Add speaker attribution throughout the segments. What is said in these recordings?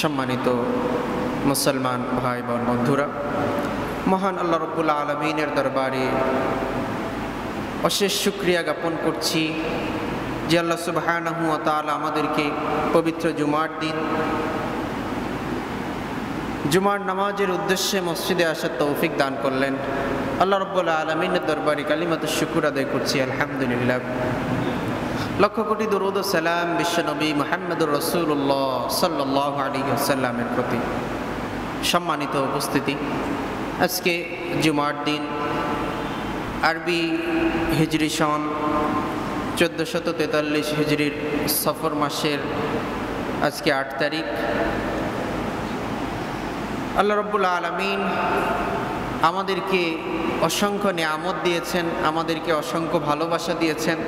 Speaker 1: সম্মানিত মুসলমান ভাই বোন বন্ধুরা, মহান আল্লাহ রব্বুল আলমিনের দরবারে অশেষ শুক্রিয়া জ্ঞাপন করছি যে আল্লাহ তালা আমাদেরকে পবিত্র জুমার দিন, জুমার নামাজের উদ্দেশ্যে মসজিদে আসার তৌফিক দান করলেন। আল্লাহ রব্বুল্লা আলমিনের দরবারে কালিমাত শুকুর আদায় করছি, আলহামদুলিল্লাহ। লক্ষ কোটি দরুদ সালাম বিশ্বনবী মোহাম্মদুর রসুল্লাহ সাল্লাহ আলী সাল্লামের প্রতি। সম্মানিত উপস্থিতি, আজকে জুমার দিন, আরবি হিজরি সন চোদ্দোশত তেতাল্লিশ হিজড়ির সফর মাসের আজকে আট তারিখ। আল্লাহ রব্বুল আলমিন আমাদেরকে অসংখ্য নিয়ামত দিয়েছেন, আমাদেরকে অসংখ্য ভালোবাসা দিয়েছেন।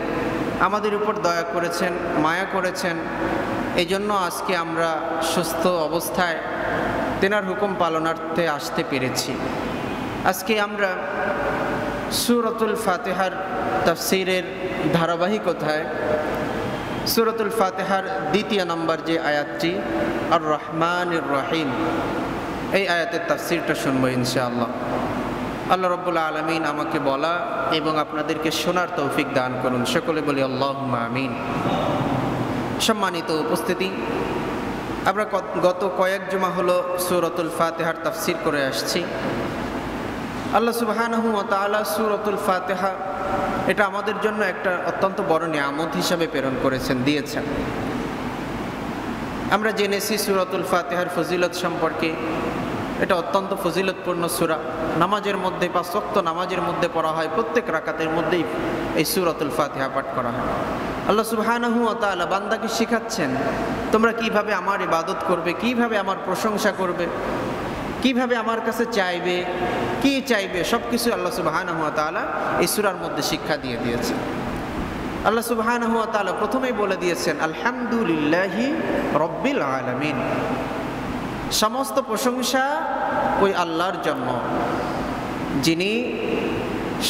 Speaker 1: আমাদের উপর দয়া করেছেন, মায়া করেছেন। এই জন্য আজকে আমরা সুস্থ অবস্থায় তেনার হুকুম পালনার্থে আসতে পেরেছি। আজকে আমরা সুরতুল ফাতেহার তফসিরের ধারাবাহিকতায় সুরতুল ফাতেহার দ্বিতীয় নম্বর যে আয়াতটি আর রহমান রহিম, এই আয়াতের তাফসিরটা শুনব ইনশাআল্লাহ। আল্লাহ রব্বুল্লা আলমিন আমাকে বলা এবং আপনাদেরকে শোনার তৌফিক দান করুন। সকলে বলি আল্লাহ আমিন। সম্মানিত উপস্থিতি, আমরা গত কয়েক জমা হলো সুরতুল ফাতেহার তাফসির করে আসছি। আল্লাহ সুবাহানহু তালা সুরতুল ফাতেহা এটা আমাদের জন্য একটা অত্যন্ত বড় নিয়ামত হিসাবে প্রেরণ করেছেন, দিয়েছেন। আমরা জেনেছি সুরতুল ফাতেহার ফজিলত সম্পর্কে। এটা অত্যন্ত ফজিলতপূর্ণ সুরা। নামাজের মধ্যে বা শক্ত নামাজের মধ্যে পড়া হয়, প্রত্যেক রাকাতের মধ্যেই এই সুরতুল ফাতেহা পাঠ করা হয়। আল্লাহ সুবাহানহু তালা বান্দাকে শিখাচ্ছেন, তোমরা কীভাবে আমার ইবাদত করবে, কীভাবে আমার প্রশংসা করবে, কীভাবে আমার কাছে চাইবে, কি চাইবে সব কিছু আল্লাহ সুবাহানহু তালা এই সুরার মধ্যে শিক্ষা দিয়ে দিয়েছে আল্লাহ সুবাহানহু তালা প্রথমেই বলে দিয়েছেন, আলহামদুলিল্লাহি রব্বিল আলমিন। সমস্ত প্রশংসা ওই আল্লাহর জন্য, যিনি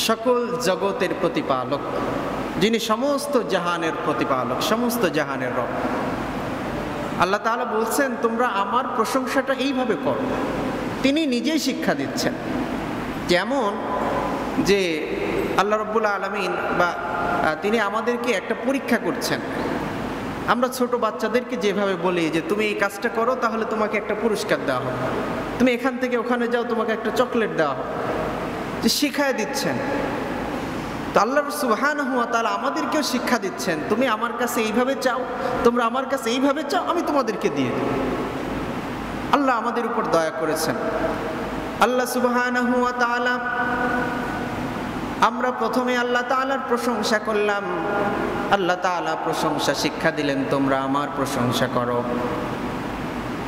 Speaker 1: সকল জগতের প্রতিপালক, যিনি সমস্ত জাহানের প্রতিপালক, সমস্ত জাহানের রব। আল্লাহ তালা বলছেন, তোমরা আমার প্রশংসাটা এইভাবে করো। তিনি নিজেই শিক্ষা দিচ্ছেন, যেমন যে আল্লাহ রব্বুল্লা আলমিন বা তিনি আমাদেরকে একটা পরীক্ষা করছেন আমরা ছোট বাচ্চাদেরকে যেভাবে বলি যে তুমি এই কাজটা করো, তাহলে তোমাকে একটা পুরস্কার দেওয়া হবে। তুমি এখান থেকে ওখানে যাও, তোমাকে একটা চকলেট দেওয়া হবে। যে শিখায় দিচ্ছেন। তো আল্লাহ সুহান হুয়া তাহলে আমাদেরকেও শিক্ষা দিচ্ছেন, তুমি আমার কাছে এইভাবে চাও, তোমরা আমার কাছে এইভাবে চাও, আমি তোমাদেরকে দিয়ে দেব। আল্লাহ আমাদের উপর দয়া করেছেন। আল্লাহ তালা আমরা প্রথমে আল্লাহ তালার প্রশংসা করলাম। আল্লাহ তালা প্রশংসা শিক্ষা দিলেন, তোমরা আমার প্রশংসা করো।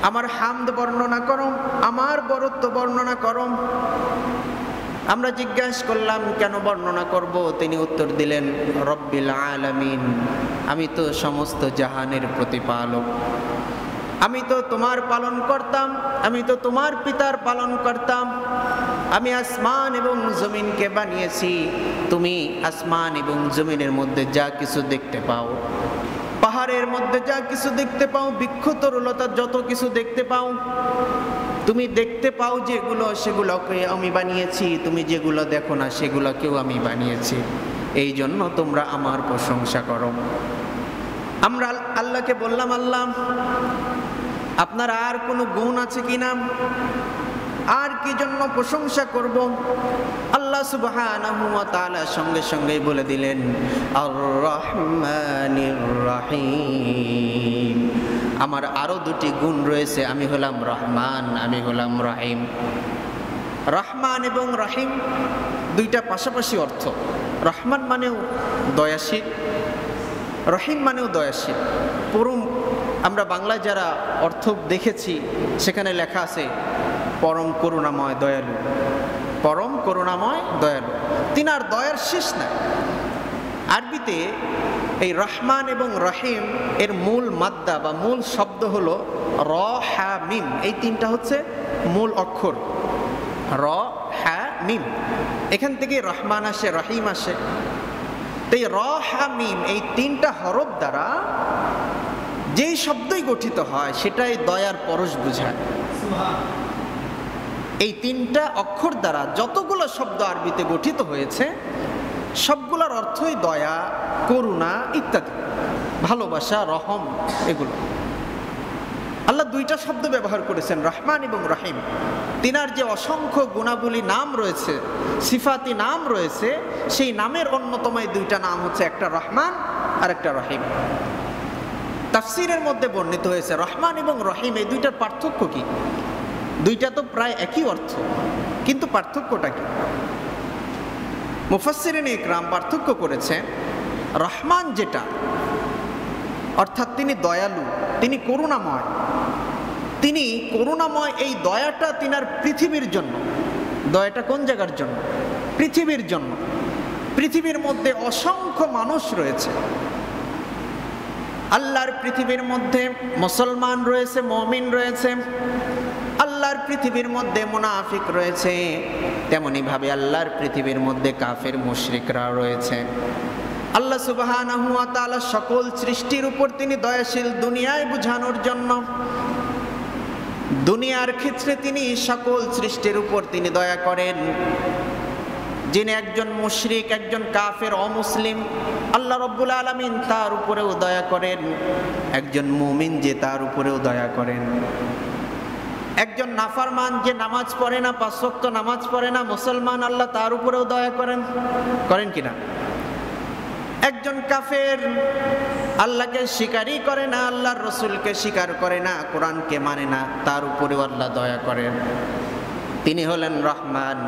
Speaker 1: আমার হামদ বর্ণনা করো, আমার বরত্ব বর্ণনা করো। আমরা জিজ্ঞাসা করলাম, কেন বর্ণনা করব? তিনি উত্তর দিলেন, রব্বিল আলামিন, আমি তো সমস্ত জাহানের প্রতিপালক। আমি তো তোমার পালন করতাম আমি তো তোমার পিতার পালন করতাম আমি আসমান এবং জমিনকে বানিয়েছি। তুমি আসমান এবং জমিনের মধ্যে যা কিছু দেখতে পাও, পাহাড়ের মধ্যে যা কিছু দেখতে পাও, বৃক্ষতরুলতা যত কিছু দেখতে পাও, তুমি দেখতে পাও যেগুলো, সেগুলোকে আমি বানিয়েছি। তুমি যেগুলো দেখো না, সেগুলোকেও আমি বানিয়েছি। এই জন্য তোমরা আমার প্রশংসা করো। আমরা আল্লাহকে বললাম, আল্লাহ, আপনার আর কোনো গুণ আছে কি না আর কি জন্য প্রশংসা করব? আল্লাহ সুবহানাহু ওয়া তাআলা সঙ্গে সঙ্গে বলে দিলেন আর রহমানির রহিম। আমার আরও দুটি গুণ রয়েছে, আমি হলাম রহমান, আমি হলাম রহিম। রহমান এবং রহিম দুইটা পাশাপাশি অর্থ। রহমান মানেও দয়াশীল, রহিম মানেও দয়াশীল। পরম, আমরা বাংলায় যারা অর্থ দেখেছি, সেখানে লেখা আছে পরম করুণাময় দয়ালু। পরম করুণাময় দয়ালু। তিনার দয়ার শেষ নাই। আরবিতে এই রহমান এবং রহিম এর মূল মাদ্দা বা মূল শব্দ হলো র, হ্যা, মিম। এই তিনটা হচ্ছে মূল অক্ষর। র, হ্যা, মিম। এখান থেকে রহমান আসে, রহিম আসে। তো এই র, হ্যা, মিম এই তিনটা হরফ দ্বারা যেই শব্দই গঠিত হয়, সেটাই দয়ার পরশ বুঝায়। এই তিনটা অক্ষর দ্বারা যতগুলো শব্দ আরবিতে গঠিত হয়েছে, সবগুলোর অর্থই দয়া, করুণা ইত্যাদি, ভালোবাসা, রহম এগুলো। আল্লাহ দুইটা শব্দ ব্যবহার করেছেন, রহমান এবং রহিম। তিনার যে অসংখ্য গুণাবলী নাম রয়েছে, সিফাতি নাম রয়েছে, সেই নামের অন্যতম এই দুইটা নাম হচ্ছে একটা রহমান আর একটা রহিম। তাফসিরের মধ্যে বর্ণিত হয়েছে, রহমান এবং রহিম এই দুইটার পার্থক্য কি? দুইটা তো প্রায় একই অর্থ। কিন্তু পার্থক্যটা কি? মুফাসিরিন ইকরাম পার্থক্য করেছেন রহমান যেটা, অর্থাৎ তিনি দয়ালু, তিনি করুণাময়। তিনি করুণাময় এই দয়াটা তিনার পৃথিবীর জন্য। দয়াটা কোন জায়গার জন্য? পৃথিবীর জন্য। পৃথিবীর মধ্যে অসংখ্য মানুষ রয়েছে। আল্লাহর পৃথিবীর মধ্যে মুসলমান রয়েছে, মমিন রয়েছে আল্লাহর পৃথিবীর মধ্যে মুনাফিক রয়েছে তেমনিভাবে আল্লাহর পৃথিবীর মধ্যে কাফের, মুশরিকরা রয়েছে। আল্লাহ সুবাহ সকল সৃষ্টির উপর তিনি দয়াশীল দুনিয়ায় বুঝানোর জন্য, দুনিয়ার ক্ষেত্রে তিনি সকল সৃষ্টির উপর তিনি দয়া করেন। যিনি একজন মুশরিক, একজন কাফের, অমুসলিম, আল্লাহ রব্বুল আলমিন তার উপরেও দয়া করেন। একজন মুমিন যে তার উপরেও দয়া করেন। একজন নাফারমান যে নামাজ পড়ে না পাঁচক্ত নামাজ পড়ে না, মুসলমান আল্লাহ তার উপরেও দয়া করেন। করেন কিনা একজন কাফের আল্লাহকে স্বীকারই করে না, আল্লাহর রসুলকে স্বীকার করে না, কোরআনকে মানে না, তার উপরেও আল্লাহ দয়া করেন। তিনি হলেন রহমান,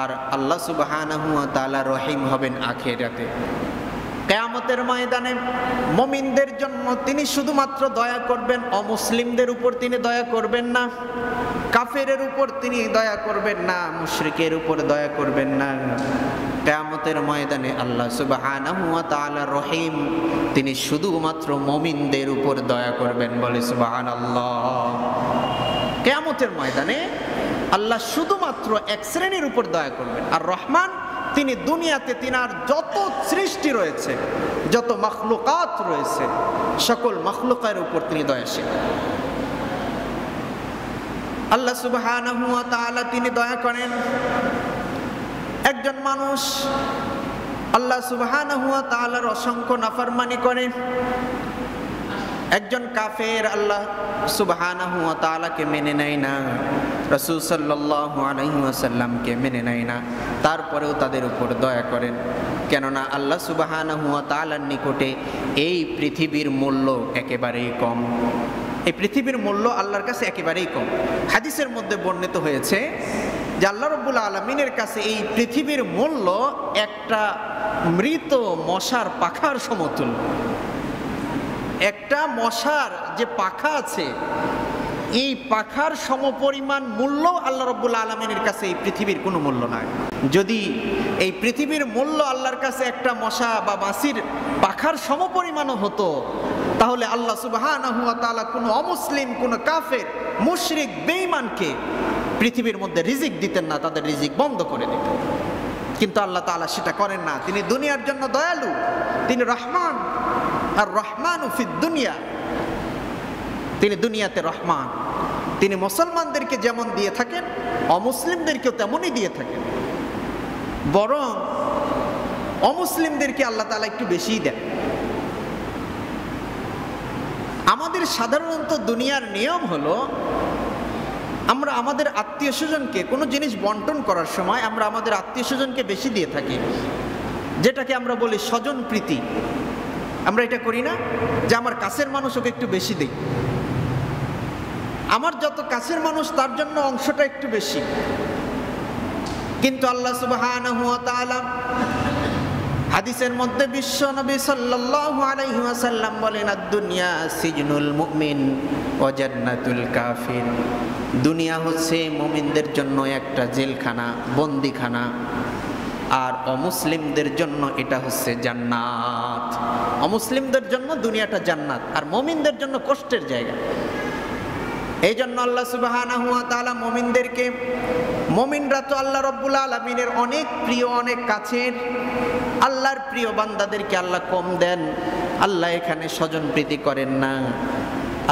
Speaker 1: আর আল্লাহ সুবাহ রহিম হবেন আখেরাতে। কেয়ামতের ময়দানে মমিনদের জন্য তিনি শুধুমাত্র দয়া করবেন, অমুসলিমদের উপর তিনি দয়া করবেন না, কাফেরের উপর তিনি দয়া করবেন না, মুশরিকের উপর দয়া করবেন না। কেয়ামতের ময়দানে আল্লাহ সুবাহ রহিম তিনি শুধুমাত্র মমিনদের উপর দয়া করবেন বলে সুবাহান আল্লাহ কেয়ামতের ময়দানে আল্লাহ শুধুমাত্র এক শ্রেণির উপর দয়া করবেন। আর রহমান তিনি দুনিয়াতে তিনার যত সৃষ্টি রয়েছে, যত মখলুকাত রয়েছে, সকল মখলুকের উপর তিনি দয়াশীল। আল্লাহ সুবাহ তিনি দয়া করেন। একজন মানুষ আল্লাহ সুবাহ অসংখ্য নাফারমানি করে। একজন কাফের আল্লাহ তাআলাকে মেনে নেয় না। রসুল সাল্লাল্লাহু আলাইহি ওয়াসাল্লামকে মেনে নেয় না। তারপরেও তাদের উপর দয়া করেন। কেননা আল্লাহ হুয়া তালার নিকটে এই পৃথিবীর মূল্য একেবারেই কম। এই পৃথিবীর মূল্য আল্লাহর কাছে একেবারেই কম। হাদিসের মধ্যে বর্ণিত হয়েছে যে আল্লাহ রব্বুল আলমিনের কাছে এই পৃথিবীর মূল্য একটা মৃত মশার পাখার সমতুল্য। একটা মশার যে পাখা আছে এই পাখার সমপরিমাণ মূল্য আল্লাহ রব্বুল আলমিনের কাছে এই পৃথিবীর কোনো মূল্য নাই। যদি এই পৃথিবীর মূল্য আল্লাহর কাছে একটা মশা বা মাসির পাখার সমপরিমাণও হতো, তাহলে আল্লাহ সুবাহ কোনো অমুসলিম, কোনো কাফের, মুশরিক বেইমানকে পৃথিবীর মধ্যে রিজিক দিতেন না, তাদের রিজিক বন্ধ করে দিতেন। কিন্তু আল্লাহ তালা সেটা করেন না। তিনি দুনিয়ার জন্য দয়ালু, তিনি রহমান, আর রহমান উফিদ দুনিয়া। তিনি দুনিয়াতে রহমান। তিনি মুসলমানদেরকে যেমন দিয়ে থাকেন, অমুসলিমদেরকেও তেমনই দিয়ে থাকেন। বরং অমুসলিমদেরকে আল্লাহ তালা একটু বেশিই দেন। আমাদের সাধারণত দুনিয়ার নিয়ম হলো, আমরা আমাদের আত্মীয় স্বজনকে কোনো জিনিস বন্টন করার সময় আমরা আমাদের আত্মীয় স্বজনকে বেশি দিয়ে থাকি। যেটাকে আমরা বলি স্বজন প্রীতি। আমরা এটা করি না যে আমার কাছের মানুষ ওকে একটু বেশি দিই। আমার যত কাছের মানুষ, তার জন্য অংশটা একটু বেশি। কিন্তু আল্লাহ সুবাহ হাদিসের মধ্যে বিশ্ব নবী সাল্লাল্লাহু আলাইহি ওয়াসাল্লাম বলেন দুনিয়া সিজনুল মুমিন ও জান্নাতুল কাফির। দুনিয়া হচ্ছে মুমিনদের জন্য একটা জেলখানা, বন্দিখানা। আর অমুসলিমদের জন্য এটা হচ্ছে জান্নাত। অমুসলিমদের জন্য দুনিয়াটা জান্নাত, আর মমিনদের জন্য কষ্টের জায়গা। এই জন্য আল্লাহ সুবাহ মমিনদেরকে, মমিনরা তো আল্লাহ রব্বুল আলমিনের অনেক প্রিয়, অনেক কাছের। আল্লাহর প্রিয় বান্দাদেরকে আল্লাহ কম দেন, আল্লাহ এখানে স্বজন প্রীতি করেন না।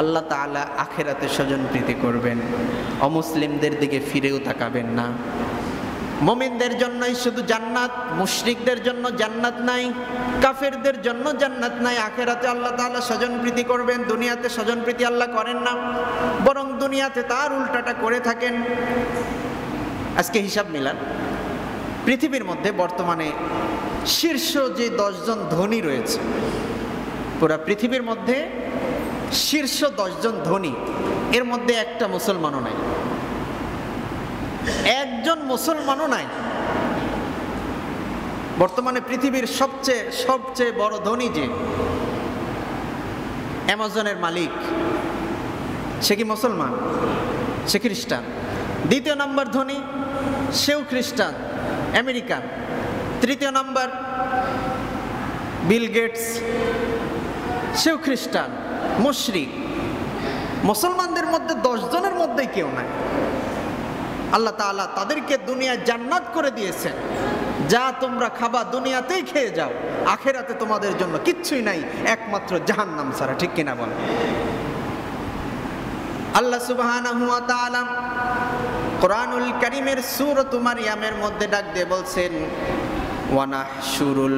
Speaker 1: আল্লাহ তালা আখেরাতে স্বজন প্রীতি করবেন, অমুসলিমদের দিকে ফিরেও তাকাবেন না। মমিনদের জন্যই শুধু জান্নাত, মুশরিকদের জন্য জান্নাত নাই, কাফেরদের জন্য জান্নাত নাই। আখেরাতে আল্লাহ তাআলা স্বজন প্রীতি করবেন, দুনিয়াতে স্বজন প্রীতি আল্লাহ করেন না, বরং দুনিয়াতে তার উল্টাটা করে থাকেন। আজকে হিসাব মিলান, পৃথিবীর মধ্যে বর্তমানে শীর্ষ যে দশজন ধনী রয়েছে, পুরা পৃথিবীর মধ্যে শীর্ষ দশজন ধনী, এর মধ্যে একটা মুসলমানও নাই। একজন মুসলমানও নাই। বর্তমানে পৃথিবীর সবচেয়ে সবচেয়ে বড় ধনী যে, অ্যামাজনের মালিক, সে কি মুসলমান? সে খ্রিস্টান। দ্বিতীয় নম্বর ধনী, সেও খ্রিস্টান, আমেরিকান। তৃতীয় নম্বর, বিল গেটস, সেও খ্রিস্টান, মুশরিক। মুসলমানদের মধ্যে দশজনের মধ্যেই কেউ নাই। আল্লাহ তাআলা তাদেরকে দুনিয়া জান্নাত করে দিয়েছেন। যা তোমরা খাবা দুনিয়াতেই খেয়ে যাও, আখেরাতে তোমাদের জন্য কিচ্ছুই নাই, একমাত্র জাহান্নাম ছাড়া, ঠিক কিনা বল আল্লাহ সুবহানাহু ওয়া তাআলা সুর কারীমের সূরাত মারইয়ামের মধ্যে ডাক দিয়ে বলছেন ওয়ানাহশুরুল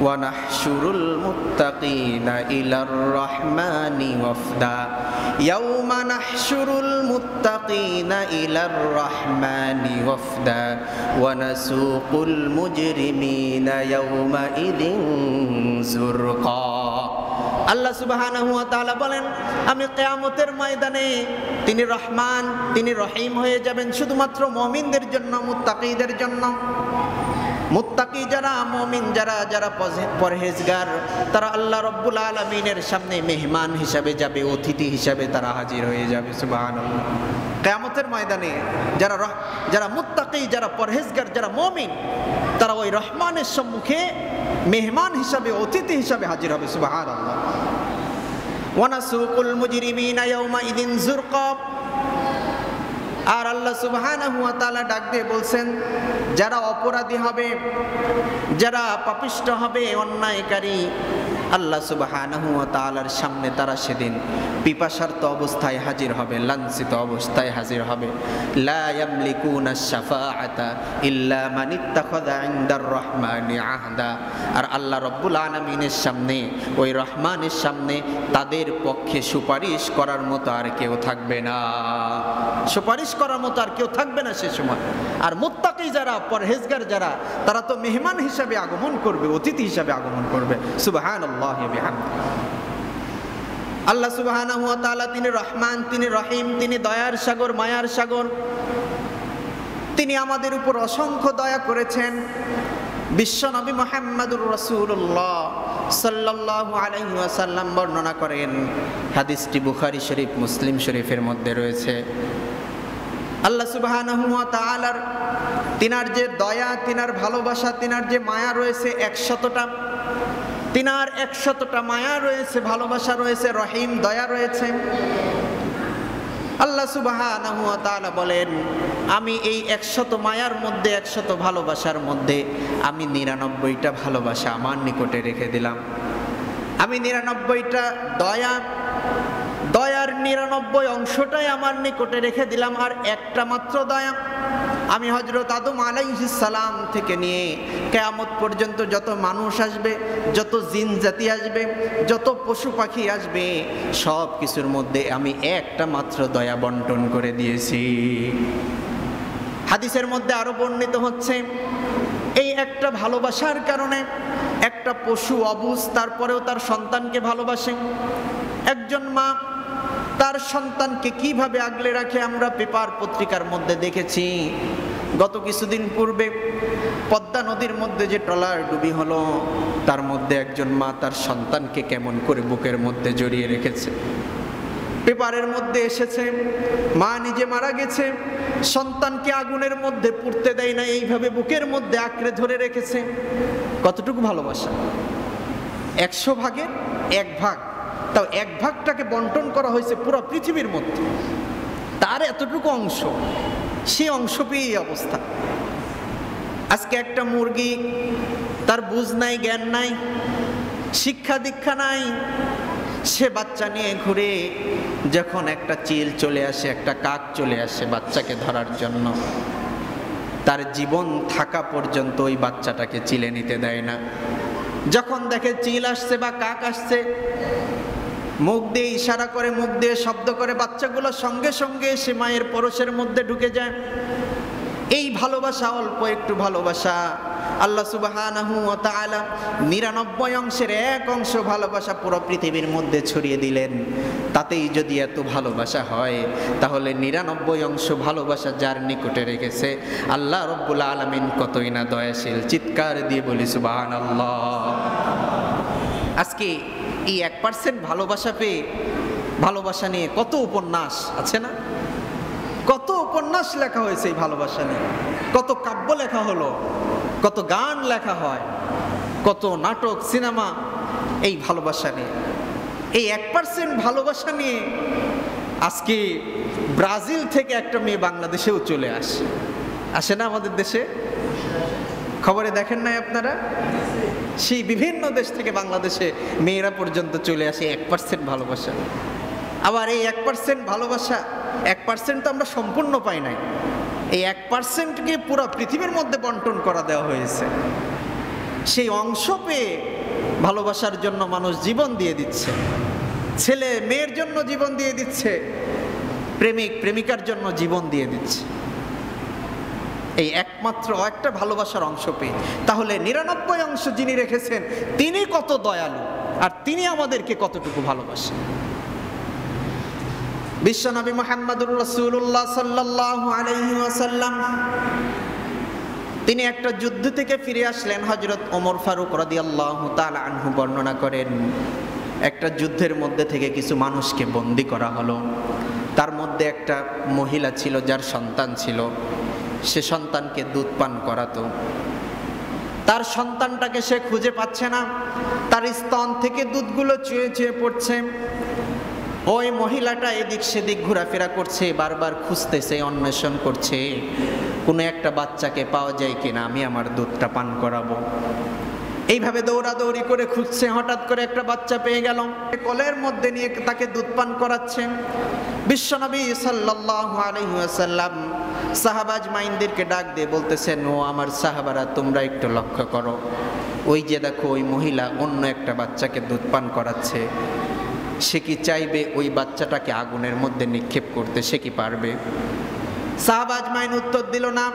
Speaker 1: ونحشر المتقين إلى الرحمن وفدا يوم نحشر المتقين إلى الرحمن وفدا ونسوق المجرمين يومئذ زرقا আল্লাহ সুবহানাহু ওয়া তাআলা বলেন আমি কিয়ামতের ময়দানে তিনি রহমান তিনি রহিম হয়ে যাবেন শুধুমাত্র মুমিনদের জন্য মুত্তাকিদের জন্য মুত্তাকি যারা, মমিন যারা যারা পরহেজগার, তারা আল্লাহ রব্বুল আলমিনের সামনে মেহমান হিসাবে যাবে, অতিথি হিসাবে তারা হাজির হয়ে যাবে সুবাহান কেয়ামতের ময়দানে যারা যারা মুত্তাকি, যারা পরহেজগার, যারা মমিন, তারা ওই রহমানের সম্মুখে মেহমান হিসাবে, অতিথি হিসাবে হাজির হবে সুবাহান আল্লাহ ওয়ানাসুকুল মুজরিমিনা ইয়াউমা ইদিন জুরকা আর আল্লাহ সুবহানাহু হুয়া তালা ডাক দিয়ে বলছেন, যারা অপরাধী হবে, যারা পাপিষ্ট হবে, অন্যায়কারী আল্লাহ তাআলার সামনে তারা সেদিন পিপাসার্ত অবস্থায় হাজির হবে, লাঞ্ছিত অবস্থায় হাজির হবে। আর আল্লাহ রব্বুল আলামিনের সামনে, ওই রহমানের সামনে তাদের পক্ষে সুপারিশ করার মতো আর কেউ থাকবে না। সুপারিশ করার মতো আর কেউ থাকবে না সে সময়। আর মুত্তাকি যারা, পরহেজগার যারা, তারা তো মেহমান হিসাবে আগমন করবে, অতিথি হিসাবে আগমন করবে। সুবহানাল্লাহ। আল্লাহ ওয়া তাআলা তিনি রহমান, তিনি রহিম, তিনি দয়ার সাগর, মায়ার সাগর। তিনি আমাদের উপর অসংখ্য দয়া করেছেন। বিশ্বনবী মোহাম্মদুর রসুল্লাহ বর্ণনা করেন। হাদিসটি বুখারী শরীফ, মুসলিম শরীফের মধ্যে রয়েছে। আল্লাহ তিনার যে দয়া, তিনার ভালোবাসা, তিনার যে মায়া রয়েছে একশতটা। তিনার একশতটা মায়া রয়েছে, ভালোবাসা রয়েছে, রহিম দয়া রয়েছে। আল্লাহ তাআলা বলেন, আমি এই একশত মায়ার মধ্যে, একশত ভালোবাসার মধ্যে, আমি নিরানব্বইটা ভালোবাসা আমার নিকটে রেখে দিলাম। আমি নিরানব্বইটা দয়া, দয়ার নিরানব্বই অংশটাই আমার নিকটে রেখে দিলাম, আর একটা মাত্র দয়া। আমি হজরত আদম সালাম থেকে নিয়ে কেয়ামত পর্যন্ত যত মানুষ আসবে, যত জিন জাতি আসবে, যত পশু পাখি আসবে, সব কিছুর মধ্যে আমি একটা মাত্র দয়া বন্টন করে দিয়েছি। হাদিসের মধ্যে আরও বর্ণিত হচ্ছে, এই একটা ভালোবাসার কারণে একটা পশু অবুজ, তারপরেও তার সন্তানকে ভালোবাসে। একজন মা, তার সন্তানকে কীভাবে আগলে রাখে আমরা পেপার পত্রিকার মধ্যে দেখেছি গত কিছুদিন পূর্বে পদ্মা নদীর মধ্যে যে ট্রলার ডুবি হলো, তার মধ্যে একজন মা তার সন্তানকে কেমন করে বুকের মধ্যে জড়িয়ে রেখেছে। পেপারের মধ্যে এসেছে, মা নিজে মারা গেছে, সন্তানকে আগুনের মধ্যে পুড়তে দেয় না, এইভাবে বুকের মধ্যে আঁকড়ে ধরে রেখেছে। কতটুকু ভালোবাসা? একশো ভাগের এক ভাগ। তাও এক ভাগটাকে বন্টন করা হয়েছে পুরো পৃথিবীর মধ্যে। তার এতটুকু অংশ সে অংশ পেয়ে এই অবস্থা। আজকে একটা মুরগি, তার বুঝ নাই, জ্ঞান নাই, শিক্ষা দীক্ষা নাই, সে বাচ্চা নিয়ে ঘুরে যখন একটা চিল চলে আসে, একটা কাক চলে আসে বাচ্চাকে ধরার জন্য, তার জীবন থাকা পর্যন্ত ওই বাচ্চাটাকে চিলে নিতে দেয় না। যখন দেখে চিল আসছে বা কাক আসছে মুখ দিয়ে ইশারা করে, মুখ দিয়ে শব্দ করে, বাচ্চাগুলো সঙ্গে সঙ্গে সে মায়ের পরশের মধ্যে ঢুকে যায়। এই ভালোবাসা অল্প, একটু ভালোবাসা। আল্লাহ তাআলা নিরানব্বই অংশের এক অংশ ভালোবাসা পুরো পৃথিবীর মধ্যে ছড়িয়ে দিলেন। তাতেই যদি এত ভালোবাসা হয়, তাহলে নিরানব্বই অংশ ভালোবাসা যার নিকটে রেখেছে। আল্লাহ রব্বুল আলমিন কতই না দয়াশীল, চিৎকার দিয়ে বলি আল্লাহ আজকে এই এক পার্সেন্ট ভালোবাসা পেয়ে ভালোবাসা নিয়ে কত উপন্যাস আছে না? কত উপন্যাস লেখা হয়েছে এই ভালোবাসা নিয়ে। কত কাব্য লেখা হলো, কত গান লেখা হয়, কত নাটক, সিনেমা এই ভালোবাসা নিয়ে। এই এক পার্সেন্ট ভালোবাসা নিয়ে আজকে ব্রাজিল থেকে একটা মেয়ে বাংলাদেশেও চলে আসে। আসে না আমাদের দেশে? খবরে দেখেন নাই আপনারা? সেই বিভিন্ন দেশ থেকে বাংলাদেশে মেয়েরা পর্যন্ত চলে আসে, এক পার্সেন্ট ভালোবাসা। আবার এই এক পার্সেন্ট ভালোবাসা, এক পার্সেন্ট তো আমরা সম্পূর্ণ পাই নাই। এই এক পার্সেন্টকে পুরো পৃথিবীর মধ্যে বন্টন করা দেওয়া হয়েছে। সেই অংশ পেয়ে ভালোবাসার জন্য মানুষ জীবন দিয়ে দিচ্ছে। ছেলে মেয়ের জন্য জীবন দিয়ে দিচ্ছে। প্রেমিক, প্রেমিকার জন্য জীবন দিয়ে দিচ্ছে। এই একমাত্র একটা ভালোবাসার অংশ পেয়ে। তাহলে নিরানব্বই অংশ যিনি রেখেছেন, তিনি কত দয়ালু আর তিনি আমাদেরকে কতটুকু ভালোবাসেন? বিশ্বনবী মোহাম্মদুর রসুল্লাহ সাল্লাহ আলহি আসাল্লাম তিনি একটা যুদ্ধ থেকে ফিরে আসলেন হজরত ওমর ফারুক রদি আল্লাহ আনহু বর্ণনা করেন, একটা যুদ্ধের মধ্যে থেকে কিছু মানুষকে বন্দি করা হলো। তার মধ্যে একটা মহিলা ছিল যার সন্তান ছিল। সে সন্তানকে দুধ পান করাতো। তার সন্তানটাকে সে খুঁজে পাচ্ছে না। তার স্তন থেকে দুধগুলো চুয়ে চুয়ে পড়ছে। ওই মহিলাটা এদিক সেদিক ঘোরাফেরা করছে, বারবার খুঁজতেছে, অন্বেষণ করছে। কোনো একটা বাচ্চাকে পাওয়া যায় কিনা, আমি আমার দুধটা পান করাবো। এইভাবে দৌড়াদৌড়ি করে খুঁজছে, হঠাৎ করে একটা বাচ্চা পেয়ে গেল। কলের মধ্যে নিয়ে তাকে দুধ পান করাচ্ছেন বিশ্বনবী সাল্লাহ আলহিহাসাল্লাম সাহাবাজ মাইন্দিরকে ডাক দিয়ে বলতেছেন, ও আমার সাহাবারা, তোমরা একটু লক্ষ্য করো। ওই যে দেখো, ওই মহিলা অন্য একটা বাচ্চাকে দুধ পান করাচ্ছে। সে কি চাইবে ওই বাচ্চাটাকে আগুনের মধ্যে নিক্ষেপ করতে? সে কি পারবে? সাহাবাজ মাইন উত্তর দিল, না।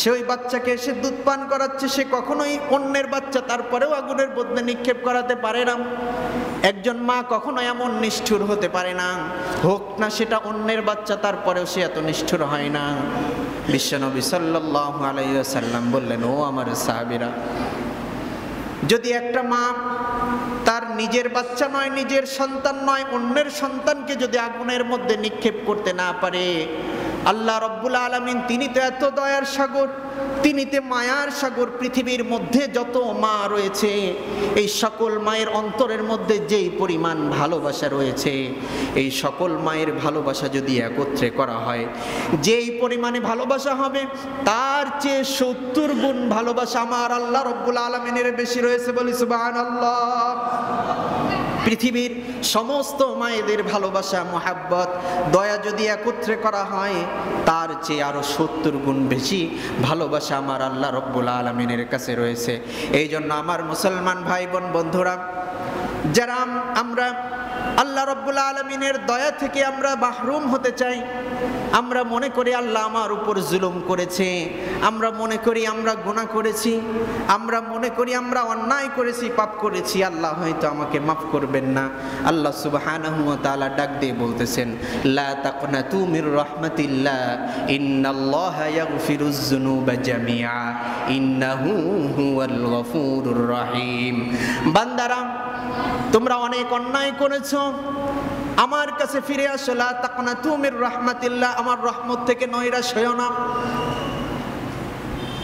Speaker 1: সে ওই বাচ্চাকে এসে দুধ পান করাচ্ছে। সে কখনোই অন্যের বাচ্চা তারপরেও আগুনের মধ্যে নিক্ষেপ করাতে পারে না। একজন মা কখনো এমন নিষ্ঠুর হতে পারে না। হোক না সেটা অন্যের বাচ্চা, তারপরেও সে এত নিষ্ঠুর হয় না। বিশ্বনবী সাল্লাহ আলাইসাল্লাম বললেন, ও আমার সাহাবিরা, যদি একটা মা তার নিজের বাচ্চা নয়, নিজের সন্তান নয়, অন্যের সন্তানকে যদি আগুনের মধ্যে নিক্ষেপ করতে না পারে আল্লাহ রব্বুল আলমিন, তিনি তো এত দয়ার সাগর, তিনি তে মায়ার সাগর, পৃথিবীর মধ্যে যত মা রয়েছে, এই সকল মায়ের অন্তরের মধ্যে যেই পরিমাণ ভালোবাসা রয়েছে, এই সকল মায়ের ভালোবাসা যদি একত্রে করা হয়, যেই পরিমাণে ভালোবাসা হবে, তার চেয়ে সত্তর গুণ ভালোবাসা আমার আল্লাহ রব্বুল আলমিনের বেশি রয়েছে বলি সুবাহ আল্লাহ পৃথিবীর সমস্ত মায়েদের ভালোবাসা, মোহাব্বত, দয়া যদি একত্রে করা হয়, তার চেয়ে আরও সত্তর গুণ বেশি ভালোবাসা আমার আল্লাহ রব্বুল আলমিনের কাছে রয়েছে। এই জন্য আমার মুসলমান ভাই বোন বন্ধুরা, যারা আমরা আল্লাহ রব্বুল আলমিনের দয়া থেকে আমরা বাহরুম হতে চাই। আমরা মনে করি আল্লাহ আমার উপর জুলুম করেছে। আমরা মনে করি আমরা গুণা করেছি। আমরা মনে করি আমরা অন্যায় করেছি, পাপ করেছি। আল্লাহ হয়তো আমাকে মাফ করবেন না। আল্লাহ তাআলা ডাক দিয়ে বলতেছেন, লা তাকনাতু মির রাহমাতিল্লাহ, ইন্নাল্লাহা ইয়াগফিরুজ যুনুবা জামিআ, ইন্নাহু হুয়াল গফুরুর রহিম। বান্দারা তোমরা অনেক অন্যায় করেছ। আমার কাছে ফিরে আসো, লা তাকনা তুমির রহমাতিল্লাহ, আমার রহমত থেকে নৈরাশ হয়েও না।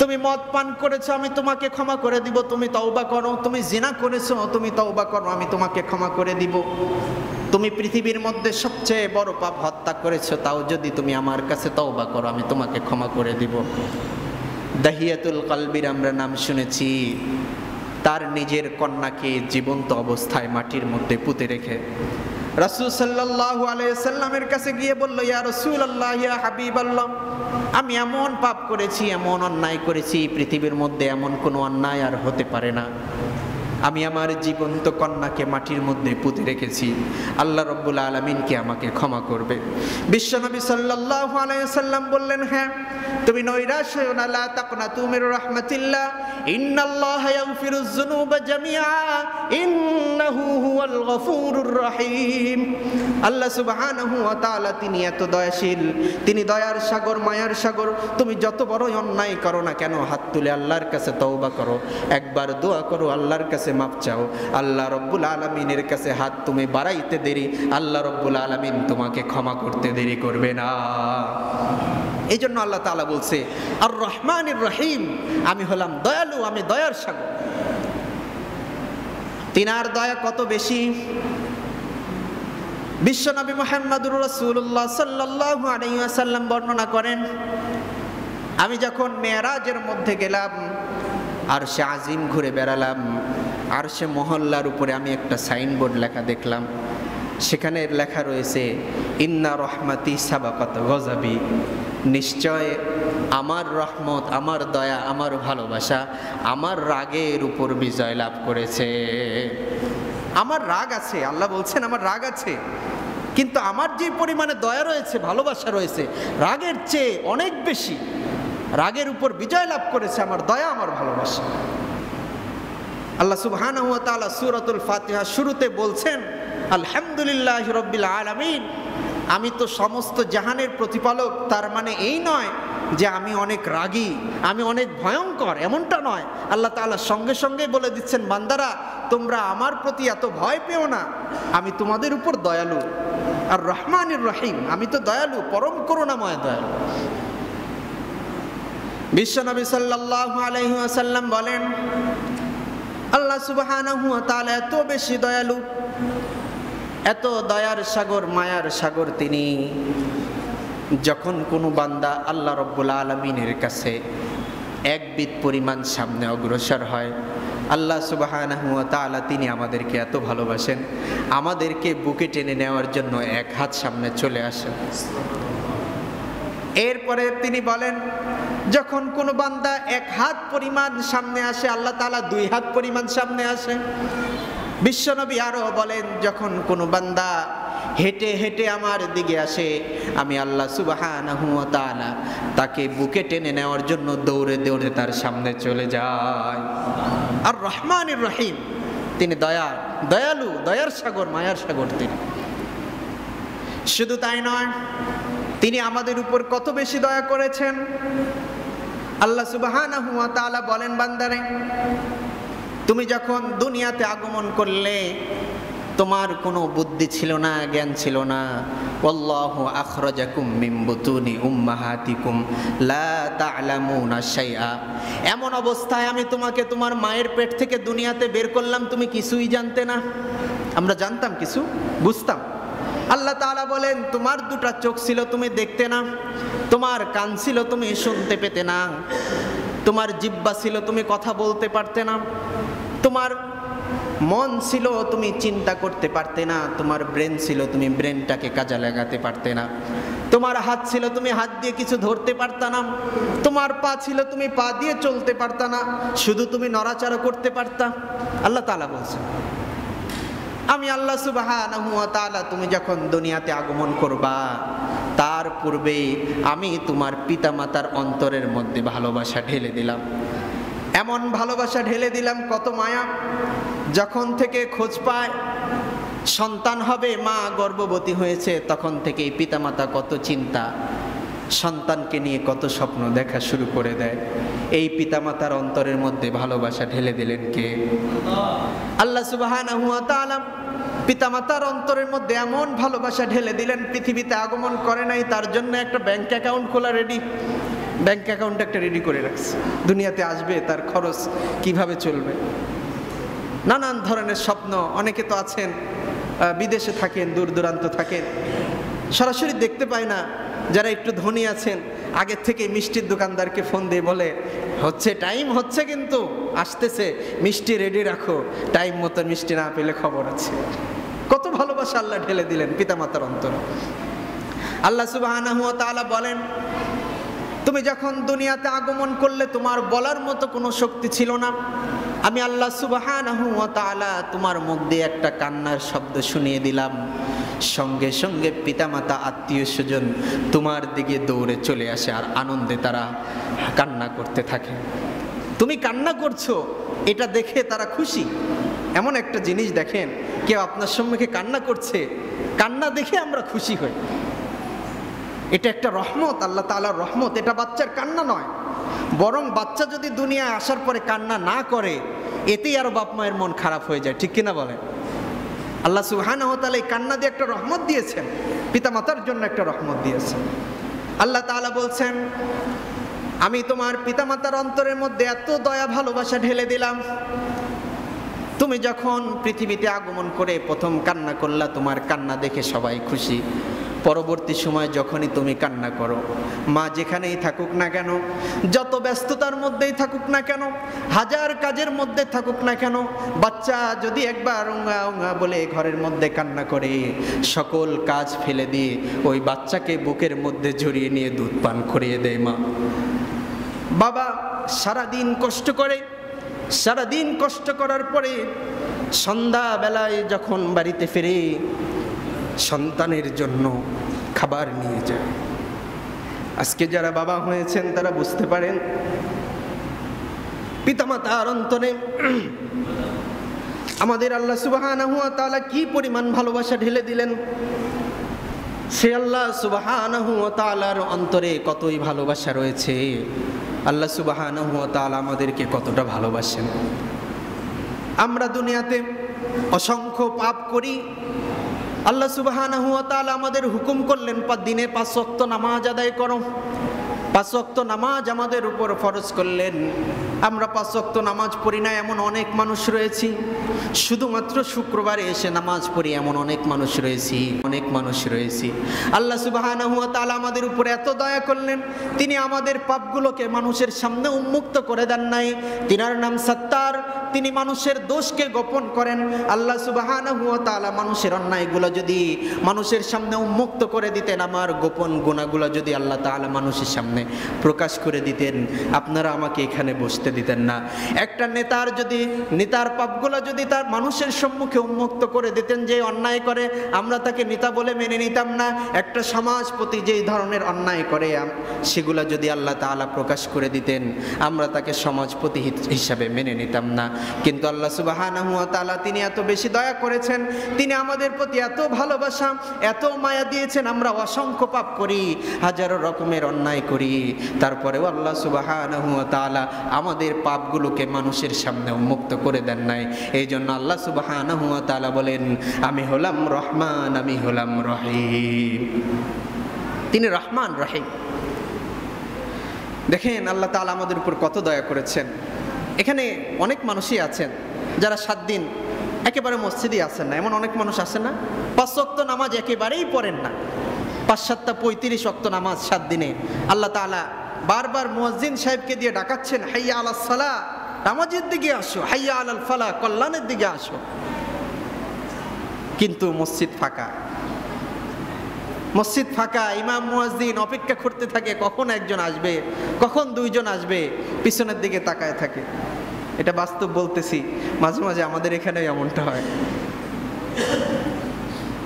Speaker 1: তুমি মদ পান করেছ, আমি তোমাকে ক্ষমা করে দিব। তুমি তওবা করো, তুমি জিনা করেছ, তুমি তওবা করো, আমি তোমাকে ক্ষমা করে দিব। তুমি পৃথিবীর মধ্যে সবচেয়ে বড় পাপ হত্যা করেছ, তাও যদি তুমি আমার কাছে তওবা করো, আমি তোমাকে ক্ষমা করে দিব। দাহিয়াতুল কালবির আমরা নাম শুনেছি। তার নিজের কন্যাকে জীবন্ত অবস্থায় মাটির মধ্যে পুঁতে রেখে রাসূল সাল্লাহ আলাইসাল্লামের কাছে গিয়ে বলল, ইয়া রসুল আল্লাহ ইয়া হাবিব আল্লাহ আমি এমন পাপ করেছি, এমন অন্যায় করেছি, পৃথিবীর মধ্যে এমন কোনো অন্যায় আর হতে পারে না। আমি আমার জীবন্ত কন্যাকে মাটির মধ্যে পুঁতে রেখেছি। আল্লাহ রব্বুল আলমিনকে আমাকে ক্ষমা করবে। বিশ্বনবী সাল্লাল্লাহু আলাইহি সাল্লাম বললেন হ্যাঁ তুমি নৈরাশ না। লা তাকনাতু মির রাহমাতিল্লাহ। ইন্নাল্লাহা ইন্নাহু হুয়াল গফুরুর রহিম। আল্লাহ সুবহানাহু ওয়া তাআলা তিনি এত দয়াশীল। তিনি দয়ার সাগর, মায়ার সাগর। তুমি যত বড় অন্যায় করো না কেন, হাত তুলে আল্লাহর কাছে তওবা করো। একবার দোয়া করো, আল্লাহর কাছে মাপ চাও। আল্লাহ রব্বুল আলমিনের কাছে হাত তুমি বাড়াইতে দেরি। আল্লাহ রব্বুল আলমিন তোমাকে ক্ষমা করতে দেরি করবে না। এই জন্য আল্লাহ তালা বলছে আর রহমান রহিম, আমি হলাম দয়ালু, আমি দয়ার সাগর। তিনার দয়া কত বেশি? বিশ্বনবী মোহাম্মদুর রসুল্লাহ সাল্লাহ আলাইসাল্লাম বর্ণনা করেন, আমি যখন মেয়ারাজের মধ্যে গেলাম, আর সে আজিম ঘুরে বেড়ালাম আর সে মহল্লার উপরে আমি একটা সাইনবোর্ড লেখা দেখলাম। সেখানে লেখা রয়েছে, ইন্না রহমাতি সাবাকাত গজাবি। নিশ্চয় আমার রহমত, আমার দয়া, আমার ভালোবাসা আমার রাগের উপর বিজয় লাভ করেছে। আমার রাগ আছে, আল্লাহ বলছেন আমার রাগ আছে। কিন্তু আমার যে পরিমাণে দয়া রয়েছে, ভালোবাসা রয়েছে, রাগের চেয়ে অনেক বেশি রাগের উপর বিজয় লাভ করেছে আমার দয়া, আমার ভালোবাসা। আল্লাহ সুবহান সুরতুল ফাতিহা শুরুতে বলছেন, আলহামদুলিল্লাহ রব্বিল আলমিন। আমি তো সমস্ত জাহানের প্রতিপালক, তার মানে এই নয় যে আমি অনেক রাগী, আমি অনেক ভয়ঙ্কর, এমনটা নয়। আল্লাহ তাআলা সঙ্গে সঙ্গে বলে দিচ্ছেন, বান্দারা, তোমরা আমার প্রতি এত ভয় পেও না। আমি তোমাদের উপর দয়ালু। আর রহমানুর রহিম। আমি তো দয়ালু, পরম করুণাময় দয়ালু। বিশ্বনবী সাল্লাল্লাহু আলাইহি ওয়াসাল্লাম বলেন আল্লাহ তাআলা এত বেশি দয়ালু, এত দয়ার সাগর, মায়ার সাগর তিনি। যখন কোনো বান্দা আল্লাহ রব্বুল আলমিনের কাছে এক বিদ পরিমাণ সামনে অগ্রসর হয়, আল্লাহ তাআলা তিনি আমাদেরকে এত ভালোবাসেন, আমাদেরকে বুকে টেনে নেওয়ার জন্য এক হাত সামনে চলে আসেন। এরপরে তিনি বলেন যখন কোনো বান্দা এক হাত পরিমাণ সামনে আসে, আল্লাহ তালা দুই হাত পরিমাণ সামনে আসে। বিশ্বনবী আরও বলেন, যখন কোনো বান্দা হেঁটে হেঁটে আমার দিকে আসে, আমি আল্লাহ সুবাহানাহু ওয়া তাকে বুকে টেনে নেওয়ার জন্য দৌড়ে দৌড়ে তার সামনে চলে যায়। আর রহমানুর রহিম, তিনি দয়া দয়ালু, দয়ার সাগর, মায়ার সাগর তিনি। শুধু তাই নয়, তিনি আমাদের উপর কত বেশি দয়া করেছেন? আল্লাহ তাআলা বলেন, বান্দারে, তুমি যখন দুনিয়াতে আগমন করলে, তোমার কোনো বুদ্ধি ছিল না, জ্ঞান ছিল না। ওয়াল্লাহু আখরাজাকুম মিন বুতুনি উম্মাহাতিকুম, লা তা'লামুনা শাইআ। এমন অবস্থায় আমি তোমাকে তোমার মায়ের পেট থেকে দুনিয়াতে বের করলাম, তুমি কিছুই জানতে না। আমরা জানতাম কিছু, বুঝতাম। আল্লাহ তালা বলেন, তোমার দুটা চোখ ছিল, তুমি দেখতে না। তোমার কান ছিল, তুমি শুনতে পেতে না। তোমার জিব্বা ছিল, তুমি কথা বলতে পারতে না। তোমার মন ছিল, তুমি চিন্তা করতে পারতে না। তোমার ব্রেন ছিল, তুমি ব্রেনটাকে কাজে লাগাতে পারতে না। তোমার হাত ছিল, তুমি হাত দিয়ে কিছু ধরতে পারতা না। তোমার পা ছিল, তুমি পা দিয়ে চলতে পারতা না। শুধু তুমি নড়াচড়া করতে পারতা। আল্লাহ তালা বলছে আমি আল্লাহ সুবাহ তুমি যখন দুনিয়াতে আগমন করবা, তার পূর্বে আমি তোমার পিতামাতার অন্তরের মধ্যে ভালোবাসা ঢেলে দিলাম। এমন ভালোবাসা ঢেলে দিলাম কত মায়া, যখন থেকে খোঁজ পায়, সন্তান হবে, মা গর্ভবতী হয়েছে, তখন থেকেই পিতামাতা কত চিন্তা, সন্তানকে নিয়ে কত স্বপ্ন দেখা শুরু করে দেয়। এই পিতামাতার অন্তরের মধ্যে ভালোবাসা ঢেলে দিলেন কে? আল্লাহ সুবাহান পিতামাতার অন্তরের মধ্যে এমন ভালোবাসা ঢেলে দিলেন, পৃথিবীতে আগমন করে নাই, তার জন্য একটা ব্যাংক অ্যাকাউন্ট খোলা রেডি ব্যাংক অ্যাকাউন্ট একটা রেডি করে রাখছে। দুনিয়াতে আসবে, তার খরচ কীভাবে চলবে? নানান ধরনের স্বপ্ন, অনেকে তো আছেন বিদেশে থাকেন দূর দূরান্ত থাকেন। সরাসরি দেখতে পায় না যারা একটু ধনী আছেন। আগের থেকে মিষ্টির দোকানদারকে ফোন দিয়ে বলে, হচ্ছে টাইম হচ্ছে কিন্তু, আসতেছে, মিষ্টি রেডি রাখো টাইম মতো মিষ্টি না পেলে খবর আছে। কত ভালোবাসা আল্লাহ ঢেলে দিলেন পিতামাতার অন্তরে। আল্লাহ সুবাহ বলেন, তুমি যখন দুনিয়াতে আগমন করলে তোমার বলার মতো কোনো শক্তি ছিল না। আমি আল্লাহ তাআলা তোমার মুখ দিয়ে একটা কান্নার শব্দ শুনিয়ে দিলাম। সঙ্গে সঙ্গে পিতামাতা, আত্মীয় স্বজন তোমার দিকে দৌড়ে চলে আসে আর আনন্দে তারা কান্না করতে থাকে। তুমি কান্না করছ, এটা দেখে তারা খুশি। এমন একটা জিনিস দেখেন, কেউ আপনার সম্মুখে কান্না করছে, কান্না দেখে আমরা খুশি হই। এটা একটা রহমত, আল্লাহ তালার রহমত। এটা বাচ্চার কান্না নয়। বরং বাচ্চা যদি দুনিয়ায় আসার পরে কান্না না করে, এতেই আরও বাপ মায়ের মন খারাপ হয়ে যায়। ঠিক কিনা বলেন? আল্লাহ সুহান এই কান্না দিয়ে একটা রহমত দিয়েছেন। পিতামাতার জন্য একটা রহমত দিয়েছেন। আল্লাহ তালা বলছেন, আমি তোমার পিতামাতার অন্তরের মধ্যে এত দয়া ভালোবাসা ঢেলে দিলাম। তুমি যখন পৃথিবীতে আগমন করে প্রথম কান্না করলা, তোমার কান্না দেখে সবাই খুশি। পরবর্তী সময় যখনই তুমি কান্না করো, মা যেখানেই থাকুক না কেন, যত ব্যস্ততার মধ্যেই থাকুক না কেন, হাজার কাজের মধ্যে থাকুক না কেন, বাচ্চা যদি একবার উঙ্গা উঙ্গা বলে ঘরের মধ্যে কান্না করে, সকল কাজ ফেলে দিয়ে ওই বাচ্চাকে বুকের মধ্যে জড়িয়ে নিয়ে দুধ পান করিয়ে দেয় মা। বাবা সারাদিন কষ্ট করে, সারাদিন কষ্ট করার পরে সন্ধ্যাবেলায় যখন বাড়িতে ফিরে সন্তানের জন্য খাবার নিয়ে যায়। আজকে যারা বাবা হয়েছেন, তারা বুঝতে পারেন, পিতামাতার অন্তরে আমাদের আল্লাহ সুবাহান তালা কি পরিমাণ ভালোবাসা ঢেলে দিলেন। সে আল্লাহ সুবাহান তালার অন্তরে কতই ভালোবাসা রয়েছে। আল্লাহ সুবাহান তালা আমাদেরকে কতটা ভালোবাসেন। আমরা দুনিয়াতে অসংখ্য পাপ করি আল্লাহ সুবাহ আমাদের হুকুম করলেন পা দিনে পাঁচ শক্ত নামাজ আদায় করো। পাঁচ শক্ত নামাজ আমাদের উপর ফরজ করলেন। আমরা পাঁচ অক্ত নামাজ পড়ি না, এমন অনেক মানুষ রয়েছি। শুধুমাত্র শুক্রবারে এসে নামাজ পড়ি, এমন অনেক মানুষ রয়েছি, অনেক মানুষ রয়েছি। আল্লাহ সুবাহ আমাদের উপরে এত দয়া করলেন, তিনি আমাদের পাপগুলোকে মানুষের সামনে উন্মুক্ত করে দেন নাই। তিনার নাম সত্তার, তিনি মানুষের দোষকে গোপন করেন। আল্লাহ সুবাহ মানুষের অন্যায়গুলো যদি মানুষের সামনে উন্মুক্ত করে দিতেন, আমার গোপন গুণাগুলো যদি আল্লাহ তালা মানুষের সামনে প্রকাশ করে দিতেন, আপনারা আমাকে এখানে বসতে দিতেন না। একটা নেতার যদি, নেতার পাপগুলো যদি তার মানুষের সম্মুখে উন্মুক্ত করে দিতেন, যে অন্যায় করে, আমরা তাকে নেতা বলে মেনে নিতাম না। একটা সমাজপতি যেই ধরনের অন্যায় করে সেগুলো যদি আল্লাহ তালা প্রকাশ করে দিতেন, আমরা তাকে সমাজপতি হিসাবে মেনে নিতাম না। কিন্তু আল্লাহ সুবাহ তিনি এত বেশি দয়া করেছেন, তিনি আমাদের প্রতি এত ভালোবাসা, এত মায়া দিয়েছেন, আমরা অসংখ্য পাপ করি, হাজারো রকমের অন্যায় করি। তারপরেও আল্লাহ সুবাহ আমাদের পাপগুলোকে মানুষের সামনে মুক্ত করে দেন নাই। এই জন্য আল্লাহ সুবাহ বলেন, আমি হলাম রহমান, আমি হলাম রহিম। তিনি রহমান, রহিম। দেখেন, আল্লাহ তালা আমাদের উপর কত দয়া করেছেন। এখানে অনেক মানুষই আছেন, যারা সাত দিন একেবারে মসজিদই আসেন না। এমন অনেক মানুষ আছে না, পাঁচ অক্ত নামাজ একেবারেই পড়েন না। পাঁচ সাতটা পঁয়ত্রিশ অক্ত নামাজ সাত দিনে আল্লাহ তালা বারবার মসজিদ সাহেবকে দিয়ে ডাকাচ্ছেন, হাইয়া আল্লাহ সালা, নামাজের দিকে আসো, হাইয়া আল ফালা, কল্যাণের দিকে আসো। কিন্তু মসজিদ ফাঁকা। মসজিদ ফাঁকা, ইমাম মুয়াজ্জিন অপেক্ষা করতে থাকে, কখন একজন আসবে, কখন দুইজন আসবে, পিছনের দিকে তাকায় থাকে। এটা বাস্তব বলতেছি, মাঝে মাঝে আমাদের এখানে এমনটা হয়।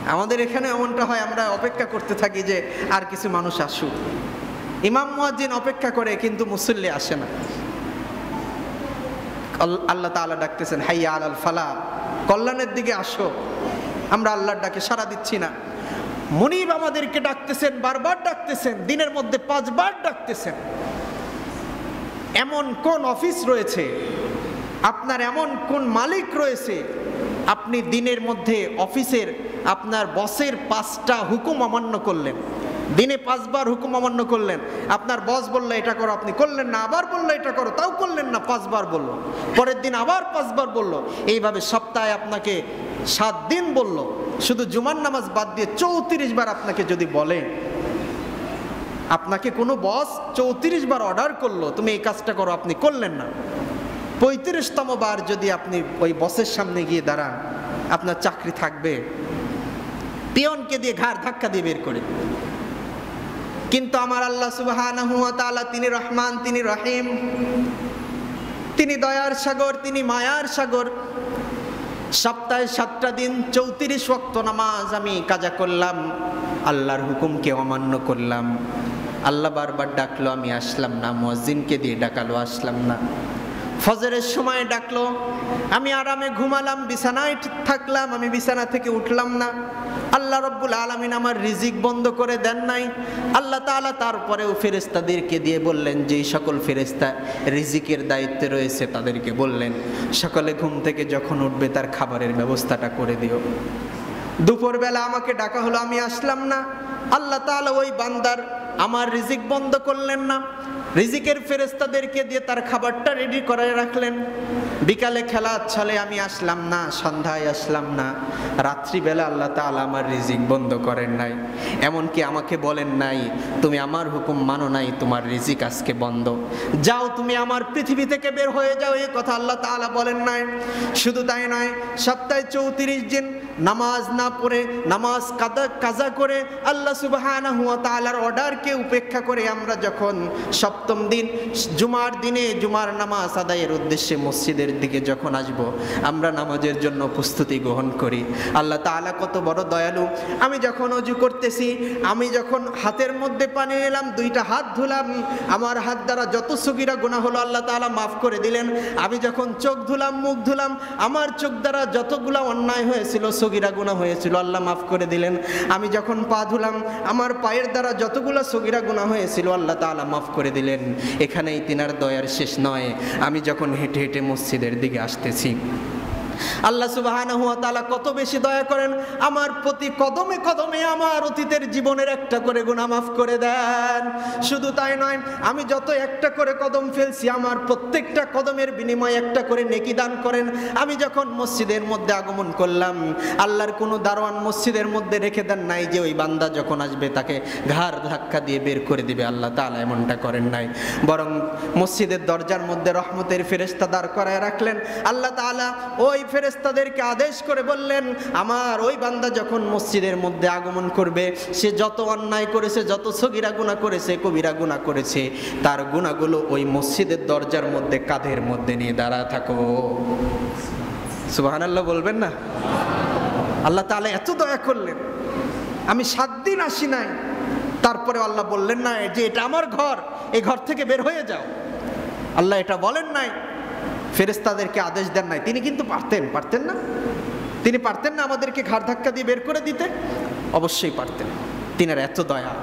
Speaker 1: আমাদের এখানে এমনটা হয়, আমরা অপেক্ষা করতে থাকি যে আর কিছু মানুষ আসুক। ইমাম মুয়াজ্জিন অপেক্ষা করে কিন্তু মুসল্লি আসে না। আল্লাহ তাআলা ডাকতেছেন, হাইয়া আল ফালা, কল্যাণের দিকে আসো। আমরা আল্লাহর ডাকে সারা দিচ্ছি না। মনিব আমাদেরকে ডাকতেছেন, বারবার ডাকতেছেন, দিনের মধ্যে পাঁচবার ডাকতেছেন। এমন কোন অফিস রয়েছে? আপনার এমন কোন মালিক রয়েছে? আপনি দিনের মধ্যে অফিসের আপনার বসের পাঁচটা হুকুম অমান্য করলেন। দিনে পাঁচবার হুকুম অমান্য করলেন। আপনার বস বলল এটা করো, আপনি করলেন না, আবার বলল এটা করো, তাও করলেন না, পাঁচবার বলল। পরের দিন আবার পাঁচবার বলল। এইভাবে সপ্তাহে আপনাকে সাত দিন বলল। শুধু জুমার নামাজ বাদ দিয়ে চৌত্রিশ বার আপনাকে যদি বলে, আপনাকে কোনো বস চৌত্রিশ বার অর্ডার করল, তুমি এই কাজটা করো, আপনি করলেন না। পঁয়ত্রিশতম বার যদি আপনি ওই বসের সামনে গিয়ে দাঁড়ান, আপনার চাকরি থাকবে। পিয়নকে দিয়ে ঘাড় ধাক্কা দিয়ে বের করে। কিন্তু আমার আল্লাহ সুবাহ তিনি রহমান, তিনি রহিম। তিনি দয়ার সাগর, তিনি মায়ার সাগর। সপ্তাহে সাতটা দিন, চৌত্রিশ ভক্ত নামাজ আমি কাজা করলাম, আল্লাহর হুকুমকে অমান্য করলাম। আল্লাহ বারবার ডাকলো, আমি আসলাম না মসজিদকে দিয়ে ডাকালো, আসলাম না। ফজরের সময় ডাকলো, আমি আরামে ঘুমালাম, বিছানায় থাকলাম, আমি বিছানা থেকে উঠলাম না। আল্লাহ রব্বুল আলমিন আমার রিজিক বন্ধ করে দেন নাই। আল্লাহ তাআলা তারপরেও ফেরেস্তাদেরকে দিয়ে বললেন, যেই সকল ফেরেস্তা রিজিকের দায়িত্বে রয়েছে, তাদেরকে বললেন, সকালে ঘুম থেকে যখন উঠবে, তার খাবারের ব্যবস্থাটা করে দিও। দুপুরবেলা আমাকে ডাকা হলো, আমি আসলাম না। আল্লাহ তাআলা ওই বান্দার আমার রিজিক বন্ধ করলেন না। রিজিকের ফেরেস্তাদেরকে দিয়ে তার খাবারটা রেডি করে রাখলেন। বিকালে খেলা ছলে আমি আসলাম না, সন্ধ্যায় আসলাম না। রাত্রিবেলা আল্লাহ তাআলা আমার রিজিক বন্ধ করেন নাই। এমনকি আমাকে বলেন নাই, তুমি আমার হুকুম মানো নাই, তোমার রিজিক আজকে বন্ধ। যাও তুমি আমার পৃথিবী থেকে বের হয়ে যাও। এই কথা আল্লাহ তাআলা বলেন নাই। শুধু তাই নয়, সপ্তাহে চৌত্রিশ দিন নামাজ না পড়ে, নামাজ কাদা, কাজা করে আল্লাহ সুবহানাহু ওয়া তাআলার অর্ডারকে উপেক্ষা করে আমরা যখন সপ্তম দিন, জুমার দিনে জুমার নামাজ আদায়ের উদ্দেশ্যে মসজিদের দিকে যখন আসব, আমরা নামাজের জন্য প্রস্তুতি গ্রহণ করি। আল্লাহ তাআলা কত বড় দয়ালু। আমি যখন অজু করতেছি, আমি যখন হাতের মধ্যে পানি নিলাম, দুইটা হাত ধুলাম, আমার হাত দ্বারা যত সুগিরা গুণা হলো আল্লাহ তাআলা মাফ করে দিলেন। আমি যখন চোখ ধুলাম, মুখ ধুলাম, আমার চোখ দ্বারা যতগুলা অন্যায় হয়েছিল সগিরা গুণা হয়েছিল, আল্লাহ মাফ করে দিলেন। আমি যখন পা ধুলাম, আমার পায়ের দ্বারা যতগুলো সগিরা গুণা হয়েছিল, আল্লাহ তালা মাফ করে দিলেন। এখানেই তিনার দয়ার শেষ নয়। আমি যখন হেঁটে হেঁটে মসজিদের দিকে আসতেছি আল্লাহ সুবহানাহু ওয়া তাআলা কত বেশি দয়া করেন, আমার প্রতি কদমে কদমে আমার অতীতের জীবনের একটা করে গুনাহ মাফ করে দেন। শুধু তাই নয়, আমি যত একটা করে কদম ফেলছি, আমার প্রত্যেকটা কদমের বিনিময়ে একটা করে নেকি দান করেন। আমি যখন মসজিদের মধ্যে আগমন করলাম, আল্লাহর কোনো দারোয়ান মসজিদের মধ্যে রেখে দেন নাই যে ওই বান্দা যখন আসবে তাকে ঘাড় ধাক্কা দিয়ে বের করে দিবে, আল্লাহ তাআলা এমনটা করেন নাই। বরং মসজিদের দরজার মধ্যে রহমতের ফেরেশতা দাঁড় করায় রাখলেন। আল্লাহ তাআলা ওই ফেরেস্তাদেরকে আদেশ করে বললেন, আমার ওই বান্দা যখন মসজিদের মধ্যে আগমন করবে, সে যত অন্যায় করেছে, যত সগিরা গুণা করেছে, কবিরা গুণা করেছে, তার গুণাগুলো ওই মসজিদের দরজার মধ্যে, কাঁধের মধ্যে নিয়ে দাঁড়া থাকো। সুবাহান আল্লাহ বলবেন না? আল্লাহ তাহলে এত দয়া করলেন। আমি সাত দিন আসি নাই। তারপরে আল্লাহ বললেন, না যে এটা আমার ঘর, এই ঘর থেকে বের হয়ে যাও। আল্লাহ এটা বলেন নাই। ফেরেস্তাদেরকে আদেশ দেন নাই। তিনি কিন্তু পারতেন পারতেন না। তিনি পারতেন না আমাদেরকে ঘাড় ধাক্কা দিয়ে বের করে দিতে। অবশ্যই পারতেন। তিনার এত দয়া।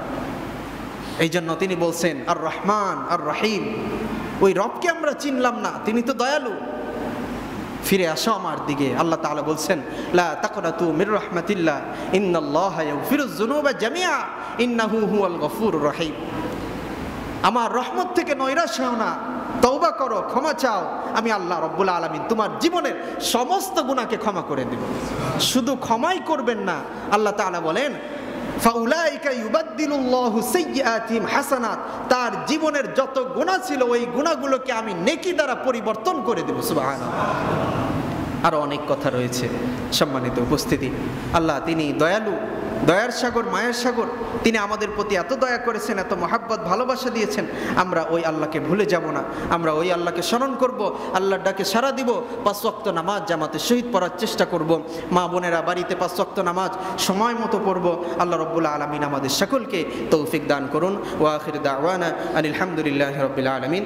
Speaker 1: এই জন্য তিনি বলছেন আর রহমান আর রহিম ওই রবকে আমরা চিনলাম না। তিনি তো দয়ালু। ফিরে আসো আমার দিকে। আল্লাহ তাআলা বলছেন, লা রহিম। আমার রহমত থেকে নৈরাশ হও না। তৌবা করো, ক্ষমা চাও। আমি আল্লাহ রব্বুল আলমিন তোমার জীবনের সমস্ত গুণাকে ক্ষমা করে দেব। শুধু ক্ষমাই করবেন না, আল্লাহ তাআলা বলেন হাসানাত। তার জীবনের যত গুণা ছিল, ওই গুণাগুলোকে আমি নেকি দ্বারা পরিবর্তন করে দেব, সুবহানাল্লাহ। আরও অনেক কথা রয়েছে, সম্মানিত উপস্থিতি। আল্লাহ, তিনি দয়ালু দয়ার সাগর, মায়ের সাগর। তিনি আমাদের প্রতি এত দয়া করেছেন, এত মহাব্বত, ভালোবাসা দিয়েছেন। আমরা ওই আল্লাহকে ভুলে যাব না। আমরা ওই আল্লাহকে স্মরণ করব, আল্লাহর ডাকে সারা দিব। পাঁচ ওয়াক্ত নামাজ জামাতে শহীদ পড়ার চেষ্টা করব। মা বোনেরা বাড়িতে পাঁচ ওয়াক্ত নামাজ সময় মতো পড়ব। আল্লাহ রব্বুল্লা আলমিন আমাদের সকলকে তৌফিক দান করুন। ওয়াখির দাওয়ানা আনিল হামদুলিল্লাহ রবিল আলমিন।